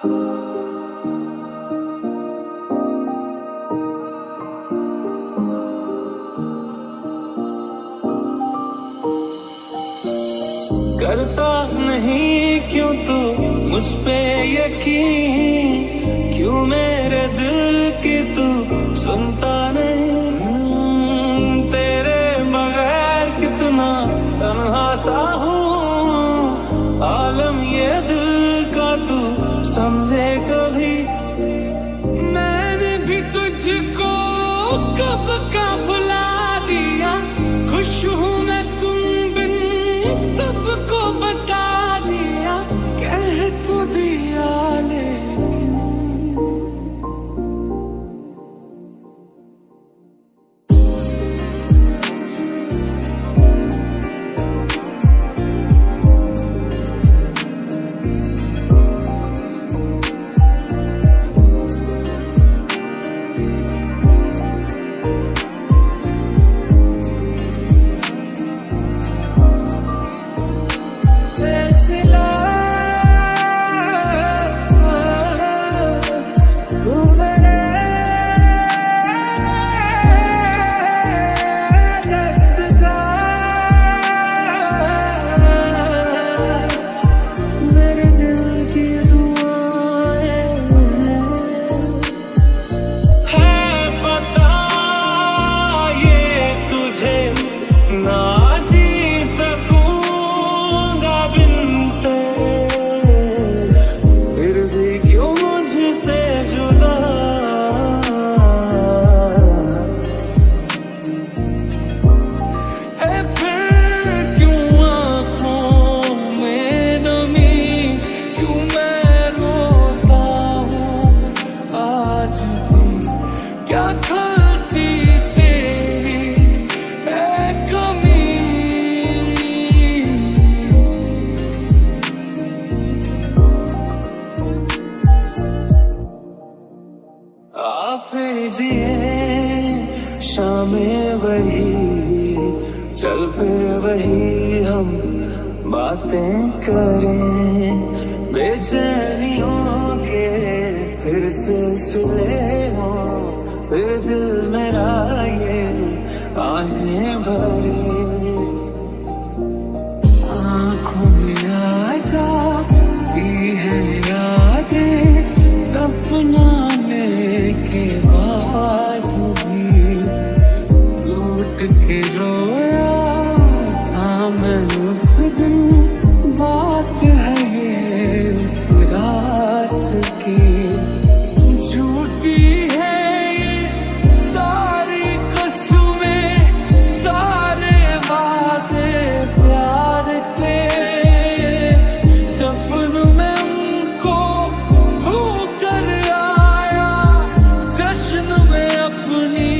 करता नहीं क्यों तू मुझ पे यकीन? क्यों मेरे दिल की तू सुनता शामें वही, चल फिर वही हम बातें करें। बेचैनियों के फिर सिलसिले हो, फिर दिल मेरा ये आने भरे उस दिन बात है ये, उस रात की। झूठी है ये सारी कसमें सारे वादे प्यार थे दफन में उनको भूल कर आया, जश्न में अपनी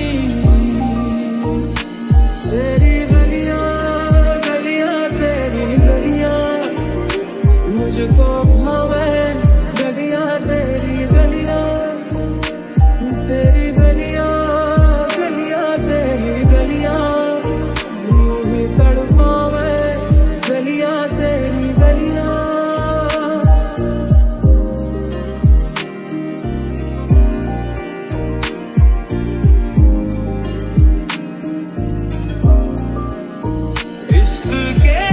the.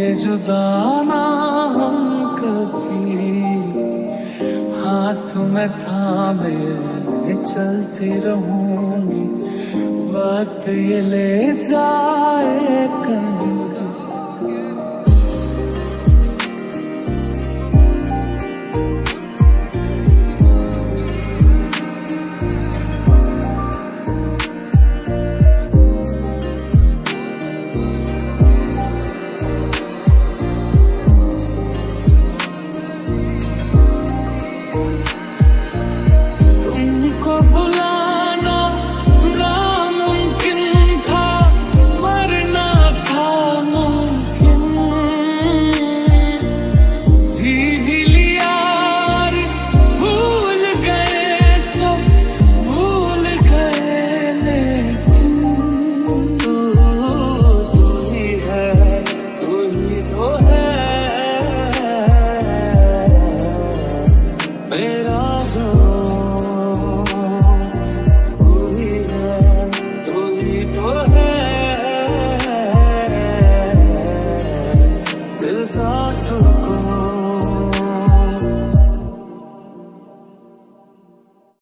ये जुदाना हम कभी। हाथ में थामे चलती रहूँगी। वक्त ये ले जाए कहीं।